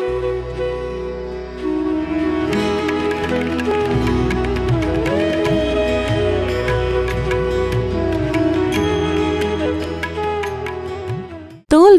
Música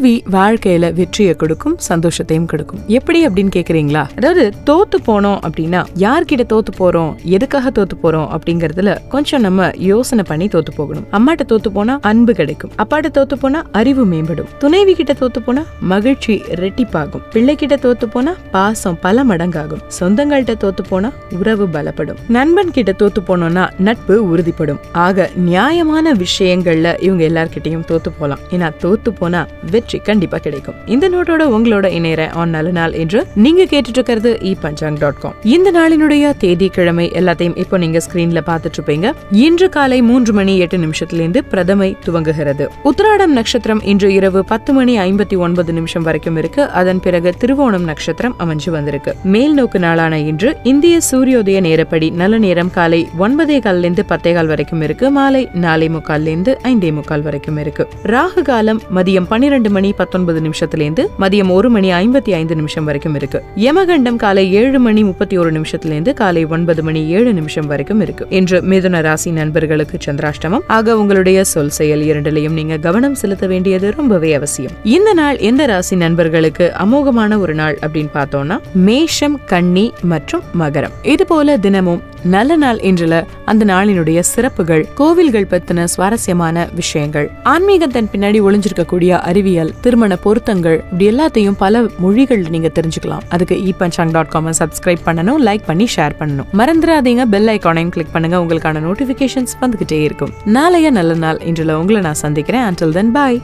தோல்வி வாழ்க்கையில வெற்றியை கொடுக்கும் சந்தோஷத்தையும் கொடுக்கும். எப்படி அப்படின்னு கேக்குறீங்களா? அதாவது தோத்து போனோம் அப்படின்னா யார்கிட்ட தோத்து போறோம் எதுக்காக தோத்து போறோம் அப்படிங்கறதுல கொஞ்சம் நம்ம யோசனை பண்ணி தோத்து போகணும். அம்மாட்ட தோத்து போனா அன்பு கிடைக்கும். அப்பாட்ட தோத்து போனா அறிவு மேம்படும். துணைவி கிட்ட தோத்து போனா மகிழ்ச்சி ரெட்டிப்பாகும் பிள்ளைகிட்ட தோத்து போனா பாசம் பல மடங்காகும். சொந்தங்கள்கிட்ட தோத்து போனா உறவு பலப்படும். நண்பன் கிட்ட தோத்து போனோம்னா நட்பு உறுதிப்படும். ஆக நியாயமான விஷயங்கள்ல இவங்க எல்லார்கிட்டையும் தோத்து போலாம். ஏன்னா தோத்து போனா வெற்றி கண்டிப்பா கிடைக்கும். இந்த நோட்டோட உங்களோட இணையற ஆன் நல்ல நாள் என்று நீங்க கேட்டுட்டு இருக்கிறது இ பஞ்சாங் டாட் காம் இந்த நாளினுடைய தேதி கிழமை எல்லாத்தையும் இப்போ நீங்க ஸ்கிரீன்ல பாத்துட்டு இருப்பீங்க இன்று காலை மூன்று மணி எட்டு நிமிஷத்திலிருந்து பிரதமை துவங்குகிறது. உத்திராடம் நட்சத்திரம் இன்று இரவு பத்து மணி ஐம்பத்தி ஒன்பது நிமிஷம் வரைக்கும் இருக்கு. அதன் பிறகு திருவோணம் நட்சத்திரம் அமைஞ்சு வந்திருக்கு. மேல் நோக்கு நாளான இன்று இந்திய சூரியோதய நேரப்படி நல்ல நேரம் காலை ஒன்பதே கால்ல பத்தே கால் வரைக்கும் இருக்கு. மாலை நாலே முக்கால்ல இருந்து ஐந்தே முக்கால் வரைக்கும் இருக்கு. ராகு காலம் மதியம் பன்னிரண்டு மணி பத்தொன்பது நிமிஷத்திலிருந்து மதியம் ஒரு மணி ஐம்பத்தி ஐந்து நிமிஷம் வரைக்கும் இருக்கு. யமகண்டம் காலை ஏழு மணி முப்பத்தி ஒரு நிமிஷத்திலிருந்து காலை ஒன்பது மணி ஏழு நிமிஷம் வரைக்கும் இருக்கு. இன்று மிதுன ராசி நண்பர்களுக்கு சந்திராஷ்டமம். ஆக உங்களுடைய சொல் செயல் இரண்டிலையும் நீங்க கவனம் செலுத்த வேண்டியது ரொம்பவே அவசியம். இந்த நாள் எந்த ராசி நண்பர்களுக்கு அமோகமான ஒரு நாள் அப்படின்னு பார்த்தோம்னா மேஷம் கன்னி மற்றும் மகரம். இது போல தினமும் நல்ல நாள் என்றுல அந்த நாளினுடைய சிறப்புகள் கோவில்கள் பத்தின சுவாரஸ்யமான விஷயங்கள் ஆன்மீகத்தின் பின்னாடி ஒளிஞ்சிருக்கக்கூடிய அறிவியல் திருமண பொருத்தங்கள் இப்படி எல்லாத்தையும் பல மொழிகள் நீங்க தெரிஞ்சுக்கலாம். அதுக்கு e Panchang dot com subscribe பண்ணணும் லைக் பண்ணி ஷேர் பண்ணணும். மறந்துடாதீங்க பெல் ஐக்கானையும் கிளிக் பண்ணுங்க உங்களுக்கான நோட்டிபிகேஷன்ஸ் வந்துகிட்டே இருக்கும். நாளைய நல்ல நாள். இன்றுல உங்களை நான் சந்திக்கிறேன். அண்டில் தென் பாய்